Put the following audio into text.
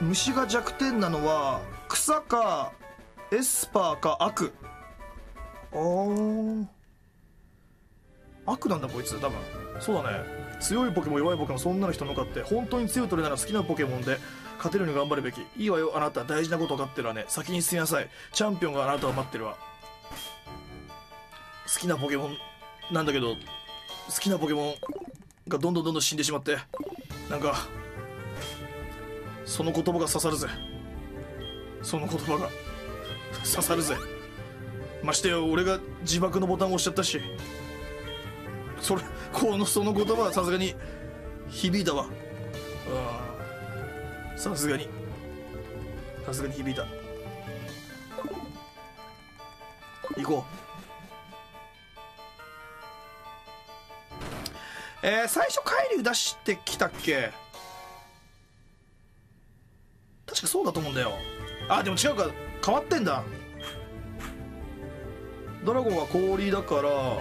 虫が弱点なのは草かエスパーか悪。あー。悪なんだこいつ多分。そうだね。強いポケモン弱いポケモンそんなの人のかって本当に強いトレなら好きなポケモンで勝てるように頑張るべき。いいわよあなた。大事なこと分かってるわね。先に進みなさい。チャンピオンがあなたを待ってるわ。好きなポケモンなんだけど好きなポケモンがどんどんどんどん死んでしまってなんかその言葉が刺さるぜ。その言葉が刺さるぜ。ましてよ俺が自爆のボタンを押しちゃったし。それこのその言葉はさすがに響いたわ。さすがに。さすがに響いた。行こう。えー、最初海流出してきたっけ？確かそうだと思うんだよ。あでも違うか。変わってんだ。ドラゴンは氷だから